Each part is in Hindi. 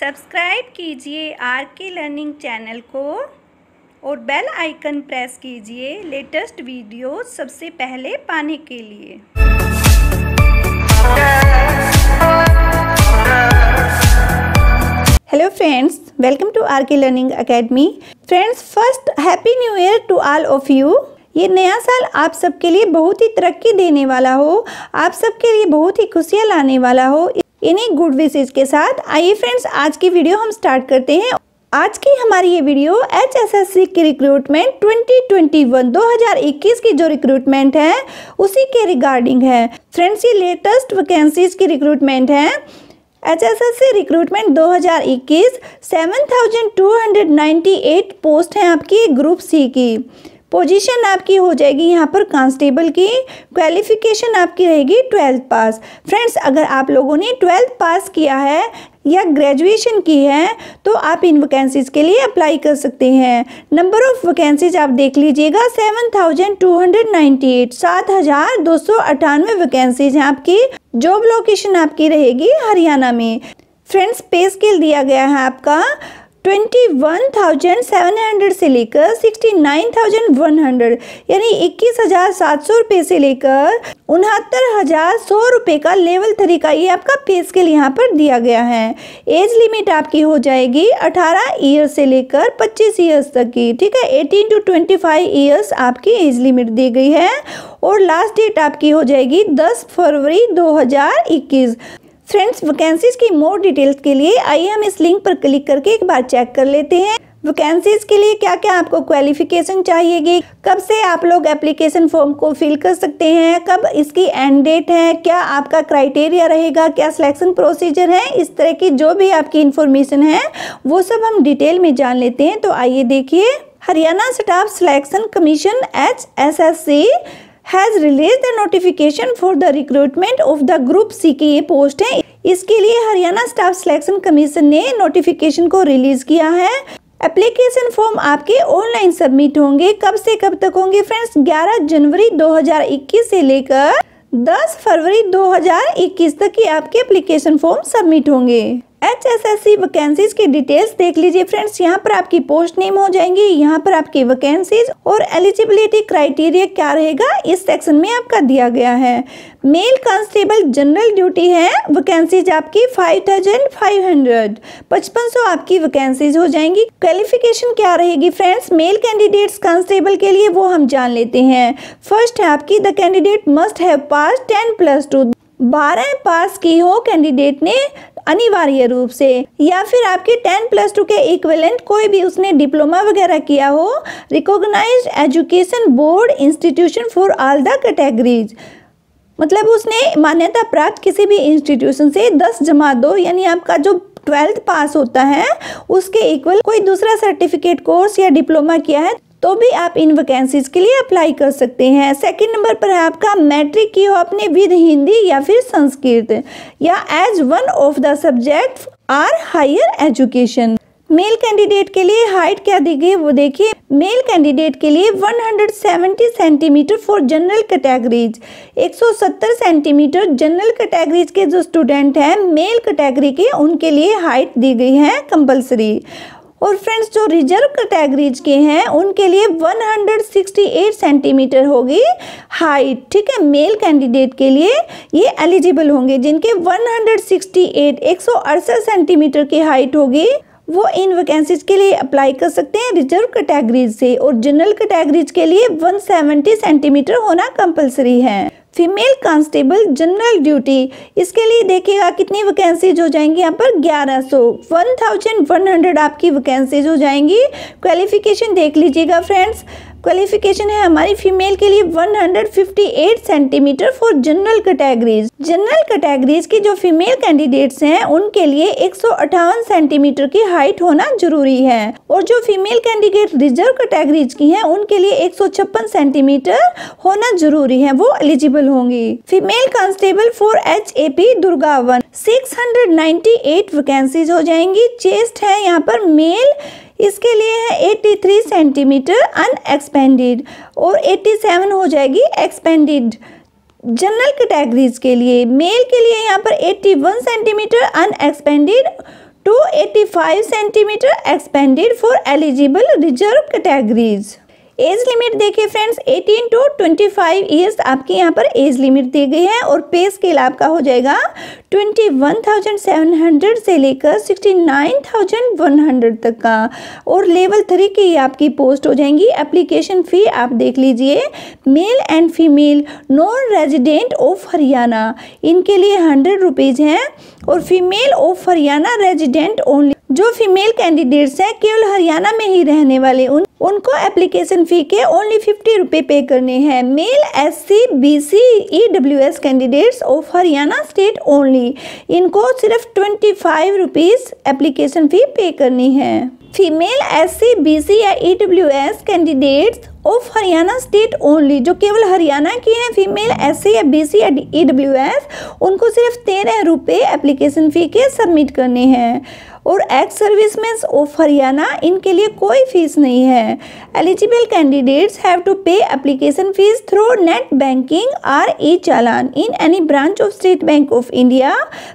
सब्सक्राइब कीजिए आर के लर्निंग चैनल को और बेल आइकन प्रेस कीजिए लेटेस्ट वीडियो सबसे पहले पाने के लिए। Hello friends welcome to R K learning academy friends first happy new year to all of you ये नया साल आप सबके लिए बहुत ही तरक्की देने वाला हो आप सबके लिए बहुत ही खुशियाँ लाने वाला हो। इन्हीं गुड विशेज के साथ आइए फ्रेंड्स आज की वीडियो हम स्टार्ट करते हैं। आज की हमारी ये video H S S C की रिक्रूटमेंट 2021 2021 की जो रिक्रूटमेंट है उसी के रिगार्डिंग है। फ्रेंड्स ये लेटेस्ट वैकेंसीज की रिक्रूटमेंट है। H S S C recruitment 2021 7,298 post हैं आपकी ग्रुप सी की। पोजीशन आपकी हो जाएगी यहाँ पर कांस्टेबल की क्वालिफिकेशन आपकी रहेगी ट्वेल्थ पास फ्रेंड्स अगर आप लोगों ने ट्वेल्थ पास किया है या ग्रेजुएशन की है तो आप इन वैकेंसीज़ के लिए अप्लाई कर सकते हैं. नंबर ऑफ़ वैकेंसीज आप देख लीजिएगा seven thousand two hundred ninety eight सात हज़ार दो सौ अट्ठानवे वैकेंसीज हैं आपकी. जॉब लोकेशन आपकी रहेगी हरियाणा में. फ्रेंड्स पे स्केल दिया गया है आपका twenty one thousand seven hundred से लेकर sixty nine thousand one hundred, यानी इक्कीस हज़ार सात सौ रुपये से लेकर उनहत्तर हज़ार सौ रुपये का लेवल थ्री का ये आपका पे स्केल यहाँ पर दिया गया है। एज लिमिट आपकी हो जाएगी अठारह ईयर से लेकर पच्चीस ईयर्स तक की, ठीक है? Eighteen to twenty five years आपकी एज लिमिट दी गई है। और लास्ट डेट आपकी हो जाएगी दस फरवरी दो हज़ार इक्कीस। फ्रेंड्स वैकेंसीज की मोर डिटेल्स के लिए आइए हम इस लिंक पर क्लिक करके एक बार चेक कर लेते हैं। वैकेंसीज के लिए क्या क्या आपको क्वालिफिकेशन चाहिएगी? कब से आप लोग एप्लीकेशन फॉर्म को फिल कर सकते हैं? कब इसकी एंड डेट है? क्या आपका क्राइटेरिया रहेगा? क्या सिलेक्शन प्रोसीजर है? इस तरह की जो भी आपकी इंफॉर्मेशन है, वो सब हम डिटेल में जान लेते हैं। तो आइए देखिए। Haryana staff selection commission H S S C has released the notification for the recruitment of the group C की ये पोस्ट है। इसके लिए हरियाणा स्टाफ सिलेक्शन कमीशन ने नोटिफिकेशन को रिलीज़ किया है। एप्लीकेशन फॉर्म आपके ऑनलाइन सबमिट होंगे। कब से कब तक होंगे फ्रेंड्स 11 जनवरी 2021 से लेकर 10 फरवरी 2021 तक की आपके एप्लीकेशन फॉर्म सबमिट होंगे। H S S C vacancies की डिटेल्स देख लीजिए फ्रेंड्स यहाँ पर आपकी पोस्ट नेम हो जाएँगी, यहाँ पर आपकी वैकेंसीज और एलिजिबिलिटी क्राइटेरिया क्या रहेगा, इस सेक्शन में आपका दिया गया है। मेल कांस्टेबल जनरल ड्यूटी है वैकेंसीज आपकी फाइव थाउज़ेंड फाइव हंड्रेड पचपन सौ आपकी वैकेंसीज हो जाएँगी। क्वालिफिकेशन क्या रहेगी फ्रेंड्स मेल कैंडिडेट्स कांस्टेबल के लिए वो हम जान लेते हैं। फ़र्स्ट है आपकी द कैंडिडेट मस्ट टू बारह पास की हो कैंडिडेट ने अनिवार्य रूप से, या फिर आपके टेन प्लस टू के इक्विलेंट कोई भी उसने डिप्लोमा वगैरह किया हो recognise education board institution for all the categories मतलब उसने मान्यता प्राप्त किसी भी इंस्टीट्यूशन से दस जमा दो, यानी आपका जो ट्वेल्थ पास होता है, उसके इक्वल कोई दूसरा सर्टिफिकेट कोर्स या डिप्लोमा किया है तो भी आप इन वैकेंसीज के लिए अप्लाई कर सकते हैं। सेकंड नंबर पर है आपका मैट्रिक की हो अपने विद हिंदी या फिर संस्कृत, या as one of the subject or higher education male candidate के लिए हाइट क्या दी गई वो देखिए। मेल कैंडिडेट के लिए 170 centimetre for general categories 170 centimetre general categories के जो स्टूडेंट हैं मेल कैटेगरी के उनके लिए हाइट दी गई है कंपलसरी और फ्रेंड्स, जो रिज़र्व कैटेगरीज के हैं, उनके लिए 168 सेंटीमीटर होगी हाइट ठीक है? मेल कैंडिडेट के लिए ये एलिजिबल होंगे, जिनके 168 एक सेंटीमीटर की हाइट होगी, वो इन वैकेंसीज के लिए अप्लाई कर सकते हैं रिज़र्व कैटेगरीज से और जनरल कैटेगरीज के लिए 170 सेंटीमीटर होना कंपलसरी है। Female constable general duty. इसके लिए देखिएगा कितनी वैकेंसीज हो जाएँगी यहाँ पर। 1100 1100 आपकी वैकेंसीज हो जाएँगी। क्वालिफिकेशन देख लीजिएगा फ्रेंड्स क्वालिफिकेशन है हमारी फीमेल के लिए 158 centimetre for general categories general categories की जो फीमेल कैंडिडेट्स हैं, उनके लिए एक सौ अठावन सेंटीमीटर की हाइट होना ज़रूरी है। और जो फीमेल कैंडिडेट रिज़र्व कैटेगरीज की हैं, उनके लिए एक सौ छप्पन सेंटीमीटर होना ज़रूरी है, वो एलिजिबल होंगी। Female constable for H A P दुर्गावन six vacancies हो जाएँगी। चेस्ट है यहाँ पर मेल इसके लिए है 83 सेंटीमीटर अनएक्सपेंडेड और 87 हो जाएगी एक्सपेंडेड जनरल कैटेगरीज के लिए मेल के लिए यहाँ पर 81 centimetre unexpanded to 85 centimetre expanded for eligible reserve categories age limit देखिए फ्रेंड्स 18 टू 25 इयर्स आपके यहाँ पर एज लिमिट दी गई है और पे स्केल आपका हो जाएगा 21,700 से लेकर 69,100 तक का। और लेवल थ्री की आपकी पोस्ट हो जाएँगी। एप्लीकेशन फ़ी आप देख लीजिए। Male and female non resident of Haryana इनके लिए हंड्रेड रुपीज़ हैं। और female of Haryana resident only जो फीमेल कैंडिडेट्स हैं केवल हरियाणा में ही रहने वाले उन उनको एप्लीकेशन फ़ी के ओनली फिफ्टी रुपये पे करने हैं। Male S C B C E W S candidates of Haryana state only इनको सिर्फ़ twenty five rupees application fee pay करनी है। Female S C B C या E W S candidates of Haryana state only जो केवल हरियाणा की हैं। फीमेल एस सी या बी सी या ई डब्ल्यू एस उनको सिर्फ़ तेरह रुपये एप्लीकेशन फ़ी के सबमिट करने हैं। और एक्स सर्विसमैन ऑफ़ हरियाणा इनके लिए कोई फ़ीस नहीं है। Eligible candidates have to pay application fees through net banking or e challan in any branch of State Bank of India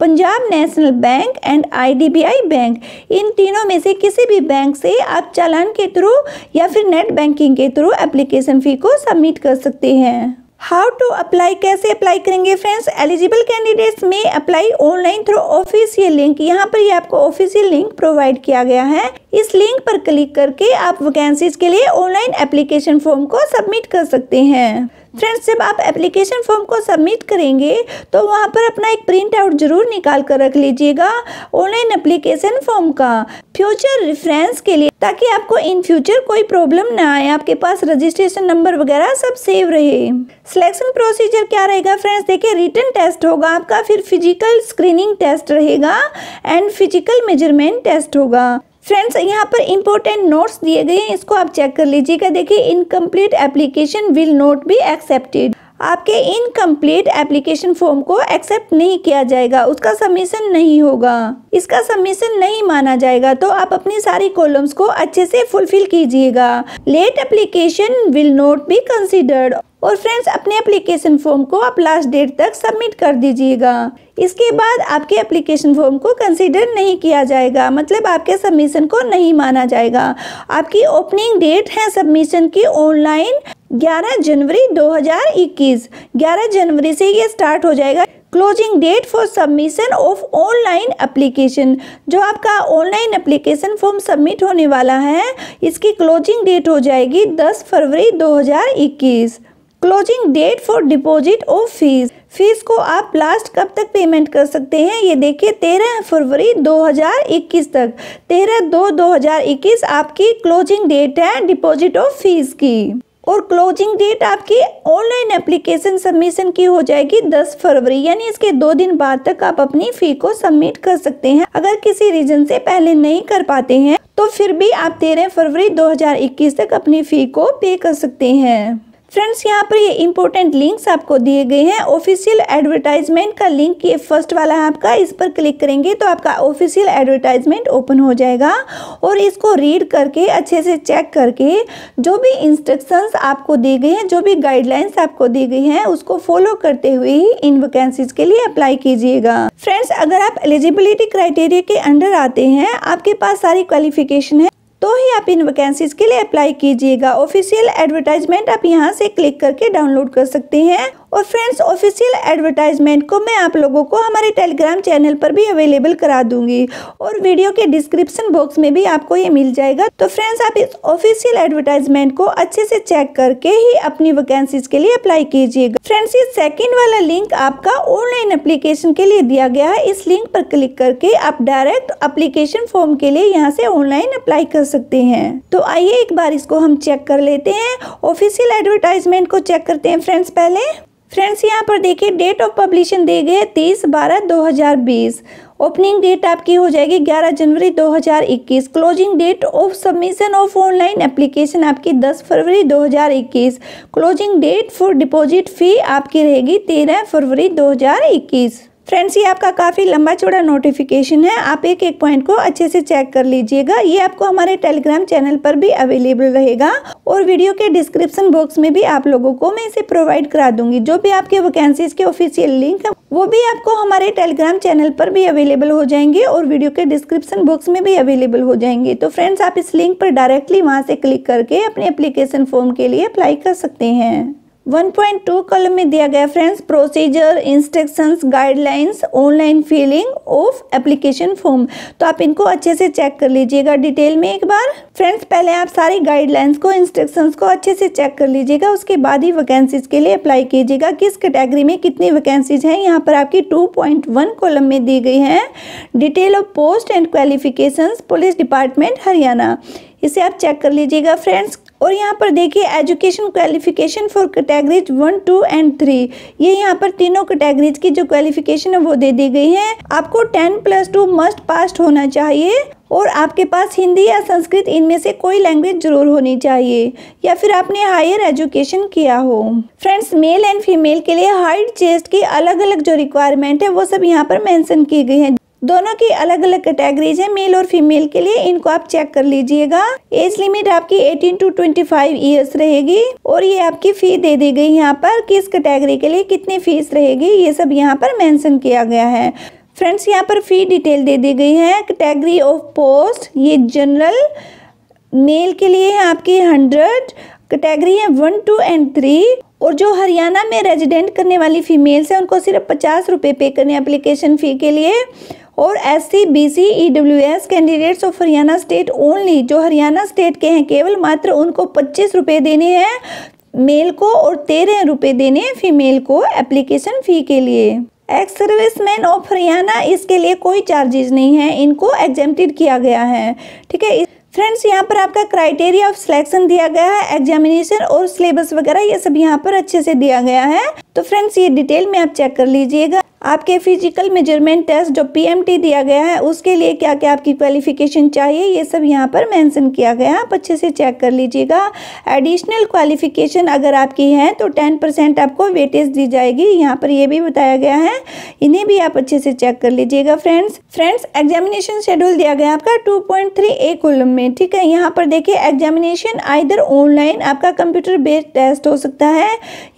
Punjab National Bank and IDBI bank इन तीनों में से किसी भी बैंक से आप चालान के थ्रू या फिर नेट बैंकिंग के थ्रू एप्लीकेशन फ़ी को सबमिट कर सकते हैं। हाउ टू अप्लाई कैसे अप्लाई करेंगे? Friends eligible candidates may apply online through official link यहाँ पर ये आपको ऑफिशियल लिंक प्रोवाइड किया गया है। इस लिंक पर क्लिक करके आप वैकेंसीज के लिए ऑनलाइन एप्लीकेशन फॉर्म को सबमिट कर सकते हैं। फ्रेंड्स जब आप एप्लीकेशन फॉर्म को सबमिट करेंगे तो वहाँ पर अपना एक प्रिंट आउट ज़रूर निकाल कर रख लीजिएगा ऑनलाइन एप्लीकेशन फॉर्म का। फ्यूचर रेफरेंस के लिए, ताकि आपको इन फ्यूचर कोई प्रॉब्लम ना आए, आपके पास रजिस्ट्रेशन नंबर वगैरह सब सेव रहे। सिलेक्शन प्रोसीजर क्या रहेगा फ्रेंड्स देखिए रिटर्न टेस्ट होगा आपका, फिर फ़िज़िकल स्क्रीनिंग टेस्ट रहेगा एंड फ़िज़िकल मेज़रमेंट टेस्ट होगा। फ्रेंड्स यहाँ पर इंपॉर्टेंट नोट्स दिए गए हैं, इसको आप चेक कर लीजिएगा। देखिए incomplete application will not be accepted आपके इनकम्प्लीट एप्लीकेशन फॉर्म को एक्सेप्ट नहीं किया जाएगा, उसका सबमिशन नहीं होगा। इसका सबमिशन नहीं माना जाएगा तो आप अपनी सारी कॉलम्स को अच्छे से फुलफिल कीजिएगा। Late application will not be considered और फ्रेंड्स अपने एप्लीकेशन फॉर्म को आप लास्ट डेट तक सबमिट कर दीजिएगा। इसके बाद आपके एप्लीकेशन फॉर्म को कंसीडर नहीं किया जाएगा मतलब आपके सबमिशन को नहीं माना जाएगा। आपकी ओपनिंग डेट है सबमिशन की ऑनलाइन 11 जनवरी 2021 11 जनवरी से ये स्टार्ट हो जाएगा। Closing date for submission of online application जो आपका ऑनलाइन एप्लीकेशन फॉर्म सबमिट होने वाला है, इसकी क्लोजिंग डेट हो जाएगी 10 फरवरी 2021 closing date for deposit of fees fees को आप लास्ट कब तक पेमेंट कर सकते हैं, ये देखिए तेरह फरवरी 2021 तक। तेरह दो 2021 आपकी क्लोजिंग डेट है डिपॉजिट ऑफ़ फ़ीस की। और क्लोजिंग डेट आपकी ऑनलाइन एप्लीकेशन सबमिशन की हो जाएगी 10 फरवरी, यानी इसके दो दिन बाद तक आप अपनी फ़ी को सबमिट कर सकते हैं। अगर किसी रीजन से पहले नहीं कर पाते हैं तो फिर भी आप 13 फरवरी 2021 तक अपनी फ़ी को पे कर सकते हैं। फ्रेंड्स, यहाँ पर ये इंपॉर्टेंट लिंक्स आपको दिए गए हैं। ऑफिशियल एडवर्टाइजमेंट का लिंक ये फ़र्स्ट वाला है आपका। इस पर क्लिक करेंगे तो आपका ऑफिशियल एडवर्टाइजमेंट ओपन हो जाएगा। और इसको रीड करके, अच्छे से चेक करके, जो भी इंस्ट्रक्शंस आपको दी गई हैं, जो भी गाइडलाइंस आपको दी गई हैं, उसको फॉलो करते हुए ही इन वैकेंसीज के लिए अप्लाई कीजिएगा। फ्रेंड्स अगर आप एलिजिबिलिटी क्राइटेरिया के अंडर आते हैं, आपके पास सारी क्वालिफिकेशन है। ही आप इन वैकेंसीज के लिए अप्लाई कीजिएगा। ऑफिशियल एडवर्टाइजमेंट आप यहाँ से क्लिक करके डाउनलोड कर सकते हैं। और फ्रेंड्स ऑफिशियल एडवर्टाइजमेंट को मैं आप लोगों को हमारे टेलीग्राम चैनल पर भी अवेलेबल करा दूँगी। और वीडियो के डिस्क्रिप्शन बॉक्स में भी आपको ये मिल जाएगा। तो फ्रेंड्स आप इस ऑफिशियल एडवर्टाइजमेंट को अच्छे से चेक करके ही अपनी वैकेंसीज के लिए अप्लाई कीजिएगा। फ्रेंड्स ये सेकेंड वाला लिंक आपका ऑनलाइन एप्लीकेशन के लिए दिया गया है। इस लिंक पर क्लिक करके आप डायरेक्ट अप्लीकेशन फॉर्म के लिए यहाँ से ऑनलाइन अप्लाई कर सकते हैं। तो आइए एक बार इसको हम चेक कर लेते हैं। ऑफिशियल एडवर्टाइजमेंट को चेक करते हैं फ्रेंड्स पहले। फ्रेंड्स यहाँ पर देखिए डेट ऑफ़ पब्लिशन दे गए तीस बारह दो हज़ार बीस। ओपनिंग डेट आपकी हो जाएगी 11 जनवरी 2021 closing date of submission of online application आपकी 10 फरवरी 2021 closing date for deposit fee आपकी रहेगी 13 फरवरी 2021 फ्रेंड्स, ये आपका काफ़ी लंबा चौड़ा नोटिफिकेशन है। आप एक एक पॉइंट को अच्छे से चेक कर लीजिएगा। ये आपको हमारे टेलीग्राम चैनल पर भी अवेलेबल रहेगा और वीडियो के डिस्क्रिप्शन बॉक्स में भी आप लोगों को मैं इसे प्रोवाइड करा दूँगी। जो भी आपके वैकेंसीज के ऑफिशियल लिंक है, वो भी आपको हमारे टेलीग्राम चैनल पर भी अवेलेबल हो जाएँगे और वीडियो के डिस्क्रिप्शन बॉक्स में भी अवेलेबल हो जाएँगे। तो फ्रेंड्स आप इस लिंक पर डायरेक्टली वहाँ से क्लिक करके अपने अप्लीकेशन फॉर्म के लिए अप्लाई कर सकते हैं। 1.2 कॉलम में दिया गया friends procedure instructions guidelines online filling of application form तो आप इनको अच्छे से चेक कर लीजिएगा डिटेल में एक बार। फ्रेंड्स पहले आप सारी गाइडलाइंस को इंस्ट्रक्शंस को अच्छे से चेक कर लीजिएगा, उसके बाद ही वैकेंसीज के लिए अप्लाई कीजिएगा। किस कैटेगरी में कितनी वैकेंसीज हैं, यहाँ पर आपकी टू कॉलम में दी गई है। Detail of post and qualification police department Haryana. इसे आप चेक कर लीजिएगा फ्रेंड्स और यहाँ पर देखिए education qualification for categories one two and three ये यहाँ पर तीनों कैटेगरीज की जो क्वालिफिकेशन है वो दे दी गई है। आपको ten plus two must pass होना चाहिए और आपके पास हिंदी या संस्कृत इनमें से कोई लैंग्वेज ज़रूर होनी चाहिए या फिर आपने हायर एजुकेशन किया हो। फ्रेंड्स मेल एंड फीमेल के लिए हाइट चेस्ट की अलग अलग जो रिक्वायरमेंट है वो सब यहाँ पर मेंशन की गई है। दोनों की अलग अलग कैटेगरीज है मेल और फीमेल के लिए। इनको आप चेक कर लीजिएगा। एज लिमिट आपकी 18 टू 25 इयर्स रहेगी और ये आपकी फ़ी दे दी गई यहाँ पर किस कैटेगरी के लिए कितनी फ़ीस रहेगी, ये सब यहाँ पर मेंशन किया गया है। फ्रेंड्स यहाँ पर फ़ी डिटेल दे दी गई है। कैटेगरी ऑफ़ पोस्ट ये जनरल मेल के लिए है आपकी हंड्रेड कैटेगरी है वन टू एंड थ्री और जो हरियाणा में रेजिडेंट करने वाली फीमेल्स है, उनको सिर्फ़ पचास रुपये पे करने एप्लीकेशन फ़ी के लिए। और S C B C E W S candidates of Haryana state only जो हरियाणा स्टेट के हैं, केवल मात्र उनको पच्चीस रुपये देने हैं मेल को और तेरह रुपये देने फीमेल को एप्लीकेशन फ़ी के लिए। Ex serviceman of Haryana इसके लिए कोई चार्जेस नहीं है, इनको एग्जेम्प्टेड किया गया है। ठीक है फ्रेंड्स यहाँ पर आपका क्राइटेरिया ऑफ़ सिलेक्शन दिया गया है एग्जामिनेशन और सिलेबस वगैरह, ये सब यहाँ पर अच्छे से दिया गया है। तो फ्रेंड्स ये डिटेल में आप चेक कर लीजिएगा। आपके फ़िज़िकल मेज़रमेंट टेस्ट जो पीएमटी दिया गया है, उसके लिए क्या क्या आपकी क्वालिफिकेशन चाहिए, ये सब यहाँ पर मेंशन किया गया है। आप अच्छे से चेक कर लीजिएगा। एडिशनल क्वालिफिकेशन अगर आपकी है तो टेन परसेंट आपको वेटेज दी जाएगी। यहाँ पर ये भी बताया गया है। इन्हें भी आप अच्छे से चेक कर लीजिएगा फ्रेंड्स फ्रेंड्स एग्जामिनेशन शेड्यूल दिया गया आपका two point three A column में, ठीक है? यहाँ पर देखिए एग्जामिनेशन आइधर ऑनलाइन आपका कंप्यूटर बेस्ड टेस्ट हो सकता है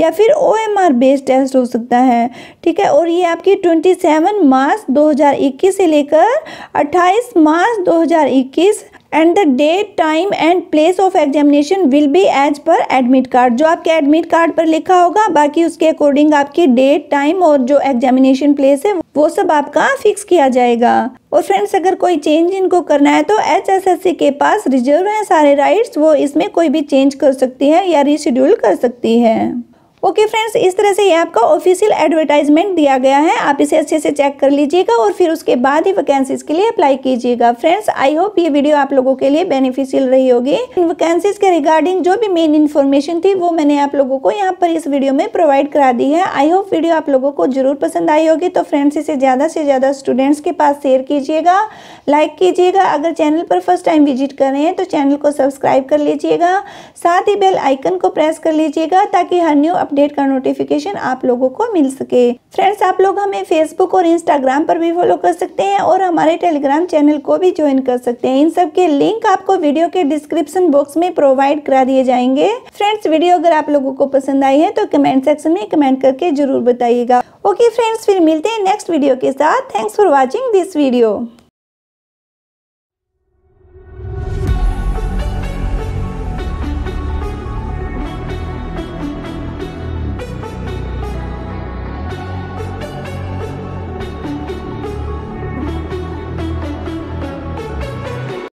या फिर ओएमआर बेस्ड टेस्ट हो सकता है, ठीक है? और ये आपकी 27 मार्च 2021 से लेकर 28 मार्च 2021 and the date time and place of examination will be as per admit card जो आपके एडमिट कार्ड पर लिखा होगा, बाकी उसके अकॉर्डिंग आपकी डेट टाइम और जो एग्जामिनेशन प्लेस है, वो सब आपका फिक्स किया जाएगा। और फ्रेंड्स अगर कोई चेंज इनको करना है तो एच एस एस सी के पास रिज़र्व है सारे राइट्स वो इसमें कोई भी चेंज कर सकती है या रिशेड्यूल कर सकती है। ओके फ्रेंड्स इस तरह से ये आपका ऑफिशियल एडवर्टाइजमेंट दिया गया है। आप इसे अच्छे से चेक कर लीजिएगा और फिर उसके बाद ही वैकेंसीज के लिए अप्लाई कीजिएगा। फ्रेंड्स आई होप ये वीडियो आप लोगों के लिए बेनिफिशियल रही होगी। वैकेंसीज के रिगार्डिंग जो भी मेन इन्फॉर्मेशन थी, वो मैंने आप लोगों को यहाँ पर इस वीडियो में प्रोवाइड करा दी है। आई होप वीडियो आप लोगों को ज़रूर पसंद आई होगी। तो फ्रेंड्स इसे ज़्यादा से ज़्यादा स्टूडेंट्स के पास शेयर कीजिएगा लाइक कीजिएगा। अगर चैनल पर फ़र्स्ट टाइम विज़िट कर रहे हैं तो चैनल को सब्सक्राइब कर लीजिएगा। साथ ही बेल आइकन को प्रेस कर लीजिएगा, ताकि हर न्यू अपडेट का नोटिफिकेशन आप लोगों को मिल सके। फ्रेंड्स आप लोग हमें फेसबुक और इंस्टाग्राम पर भी फॉलो कर सकते हैं और हमारे टेलीग्राम चैनल को भी ज्वाइन कर सकते हैं। इन सब के लिंक आपको वीडियो के डिस्क्रिप्शन बॉक्स में प्रोवाइड करा दिए जाएँगे। फ्रेंड्स वीडियो अगर आप लोगों को पसंद आई है तो कमेंट सेक्शन में कमेंट करके ज़रूर बताइएगा। ओके फ्रेंड्स फिर मिलते हैं नेक्स्ट वीडियो के साथ। Thanks for watching this video